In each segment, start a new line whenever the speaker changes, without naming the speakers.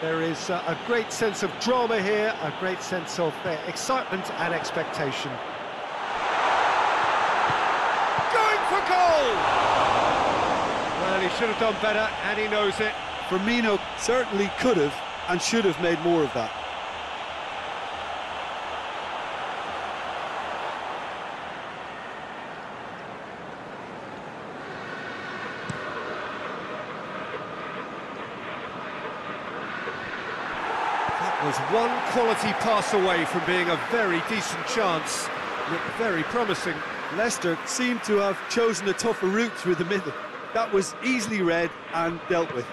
There is uh, a great sense of drama here, a great sense of uh, excitement and expectation. Going for goal! Well, he should have done better, and he knows it.
Firmino certainly could have and should have made more of that.
That was one quality pass away from being a very decent chance. Looked very promising.
Leicester seemed to have chosen a tougher route through the middle. That was easily read and dealt with.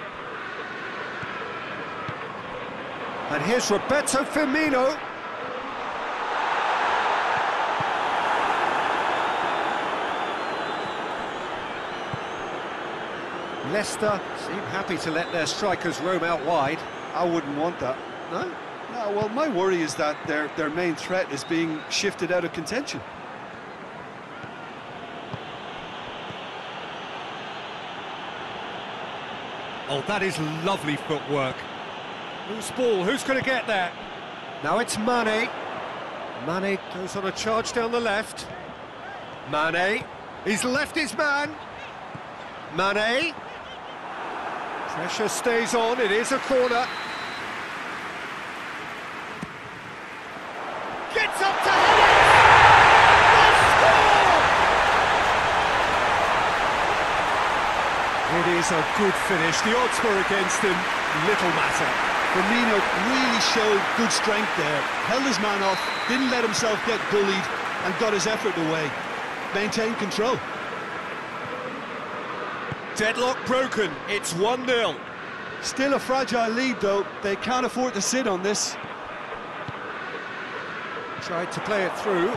And here's Roberto Firmino. Leicester seem happy to let their strikers roam out wide.
I wouldn't want that.
No?
No, well, my worry is that their, their main threat is being shifted out of contention.
Oh, that is lovely footwork. Loose ball, who's going to get there? Now it's Mane. Mane goes on a charge down the left. Mane, he's left his man. Mane. Pressure stays on, it is a corner. Gets up to head it! They score! It is a good finish. The odds were against him. Little matter.
Firmino really showed good strength there. Held his man off, didn't let himself get bullied, and got his effort away. Maintained control.
Deadlock broken. It's 1-0.
Still a fragile lead, though. They can't afford to sit on this.
Tried to play it through.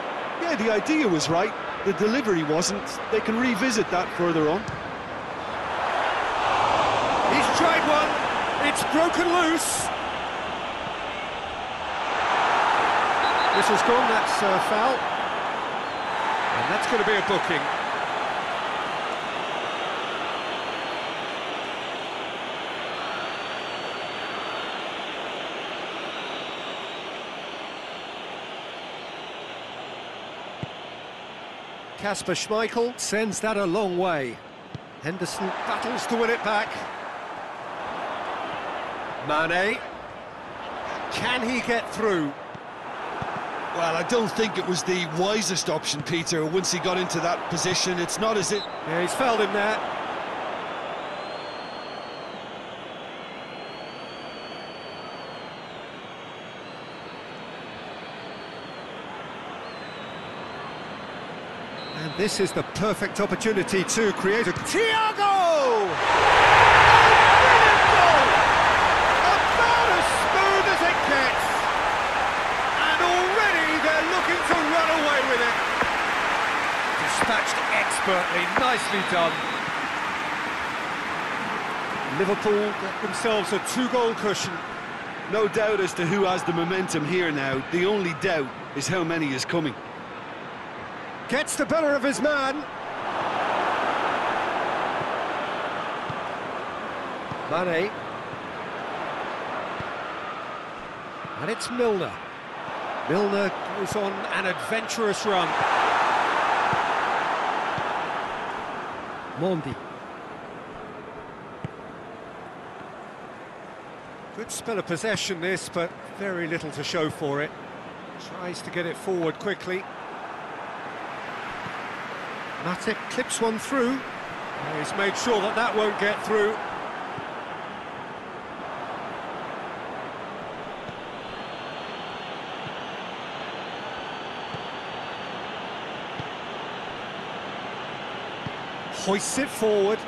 Yeah, the idea was right. The delivery wasn't. They can revisit that further on.
He's tried one. It's broken loose. Whistle's gone, that's uh, foul. And that's going to be a booking. Kasper Schmeichel sends that a long way. Henderson battles to win it back. Mane. Can he get through?
Well, I don't think it was the wisest option, Peter, once he got into that position. It's not as it...
Yeah, he's fouled him there. And this is the perfect opportunity to create a... Thiago! Oh, brilliant goal! About as smooth as it gets. And already they're looking to run away with it. Dispatched expertly, nicely done. Liverpool get themselves a two-goal cushion.
No doubt as to who has the momentum here now. The only doubt is how many is coming.
Gets the better of his man. Mane. And it's Milner. Milner goes on an adventurous run. Mondi. Good spell of possession this, but very little to show for it. Tries to get it forward quickly. Matic clips one through. He's made sure that that won't get through. hoists it forward.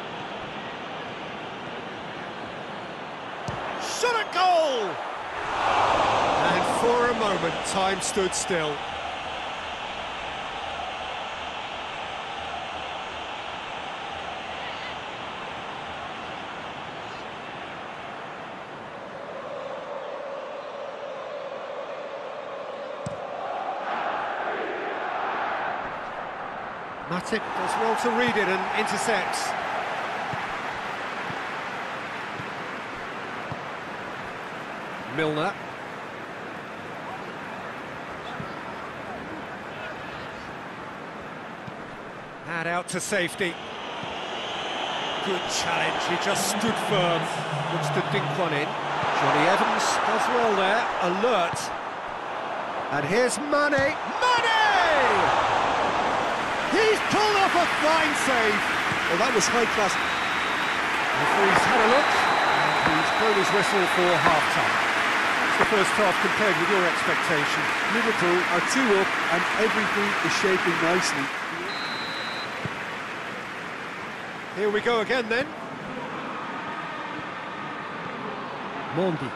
Shot a goal! And for a moment, time stood still. Matip does well to read it and intercepts. Milner. Had out to safety. Good challenge, he just stood firm. Looks to dink one in. Jonny Evans does well there, alert. And here's Mane. Mane! He's pulled off a fine save.
Well, that was high class.
Referee's had a look, and he's blown his whistle for half-time. It's the first half compared with your expectation.
Liverpool are two up and everything is shaping nicely.
Here we go again then. Mondi.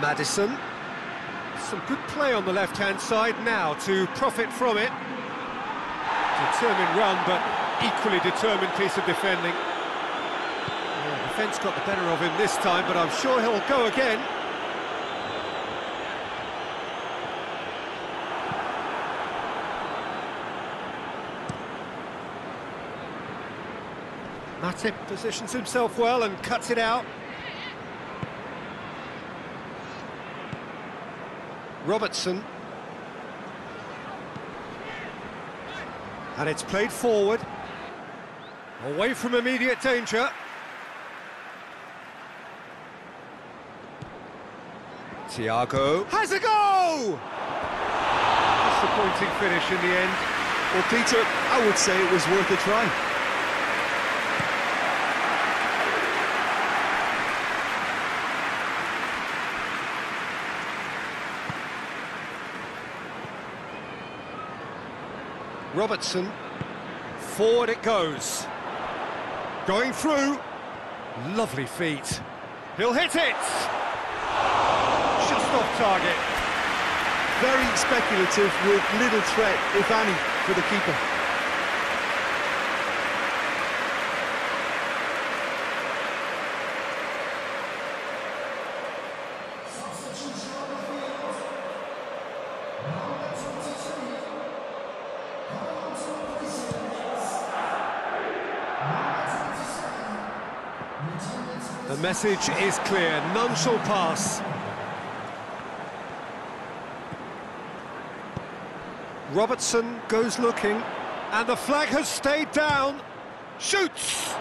Maddison. Some good play on the left-hand side now to profit from it. Determined run, but equally determined piece of defending. Yeah, defence got the better of him this time, but I'm sure he'll go again. Matip positions himself well and cuts it out. Robertson. And it's played forward. Away from immediate danger. Thiago has a go! Disappointing finish in the end.
Well, Peter, I would say it was worth a try.
Robertson. Forward it goes. Going through. Lovely feet. He'll hit it! Just off target.
Very speculative with little threat, if any, for the keeper.
Message is clear, none shall pass. Robertson goes looking, and the flag has stayed down. Shoots!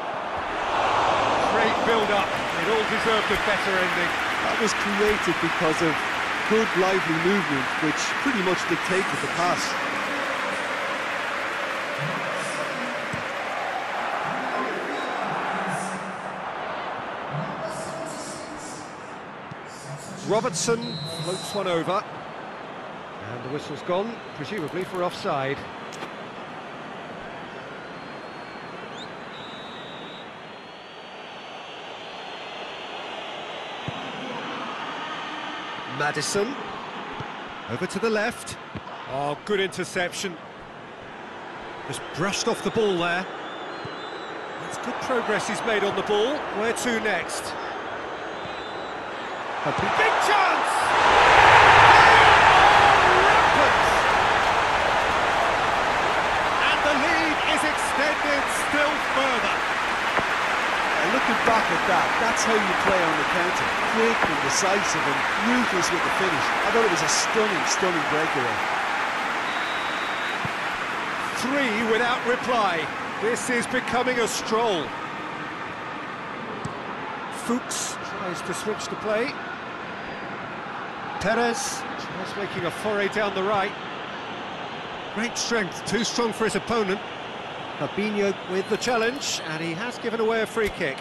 Great build-up, it all deserved a better ending.
That was created because of good, lively movement, which pretty much dictated the pass.
Robertson floats one over. And the whistle's gone, presumably for offside. Maddison. Over to the left. Oh, good interception. Just brushed off the ball there. That's good progress he's made on the ball. Where to next? A big chance! And the lead is extended still further.
And looking back at that, that's how you play on the counter. Quick and decisive and ruthless with the finish. I thought it was a stunning, stunning breakaway.
Three without reply. This is becoming a stroll. Fuchs tries to switch the play. Perez making a foray down the right. Great strength, too strong for his opponent. Fabinho with the challenge, and he has given away a free kick.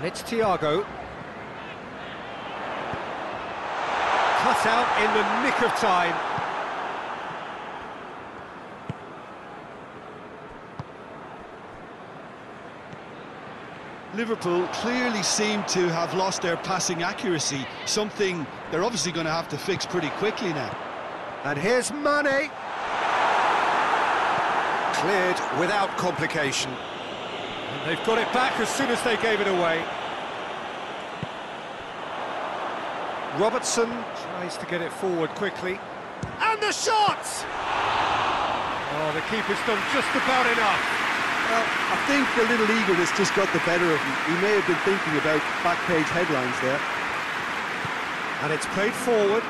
It's Thiago. Cut out in the nick of time.
Liverpool clearly seem to have lost their passing accuracy, something they're obviously going to have to fix pretty quickly now.
And here's Mane. Cleared without complication. And they've got it back as soon as they gave it away. Robertson tries to get it forward quickly. And the shot! Oh, the keeper's done just about enough.
Well, I think the little eagerness just got the better of him. He may have been thinking about back page headlines there.
And it's played forward.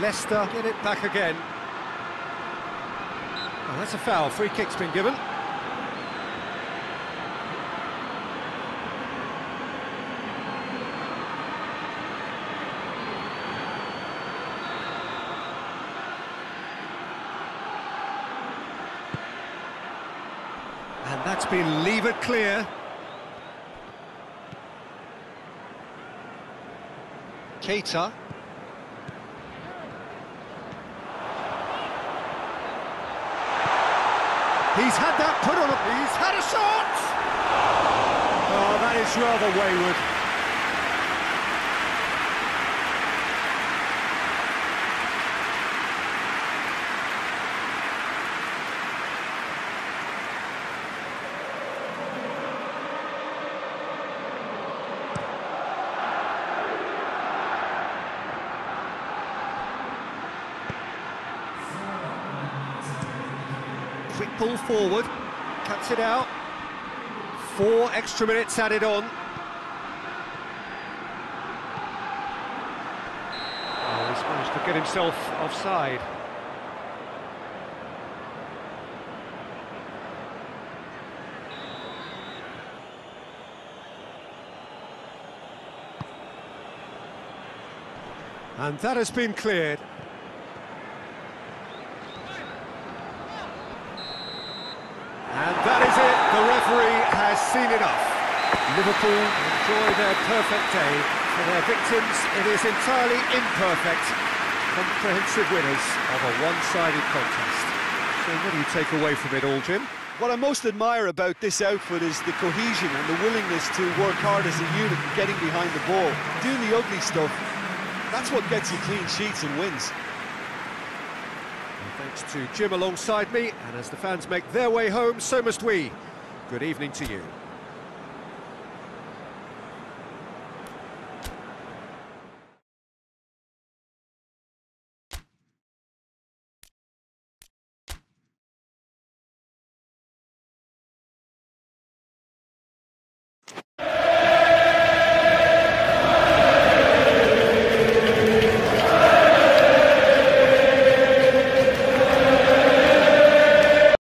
Leicester get it back again. Oh, that's a foul. Free kick's been given. That's been clear. Keita. He's had that put on. He's had a shot. Oh, that is rather wayward. Pull forward, cuts it out. Four extra minutes added on. Oh, he's managed to get himself offside. And that has been cleared. And that is it. The referee has seen enough. Liverpool enjoy their perfect day. For their victims, it is entirely imperfect. Comprehensive winners of a one-sided contest. So what do you take away from it all, Jim?
What I most admire about this outfit is the cohesion and the willingness to work hard as a unit and getting behind the ball. Doing the ugly stuff, that's what gets you clean sheets and wins.
And thanks to Jim alongside me, and as the fans make their way home, so must we. Good evening to you.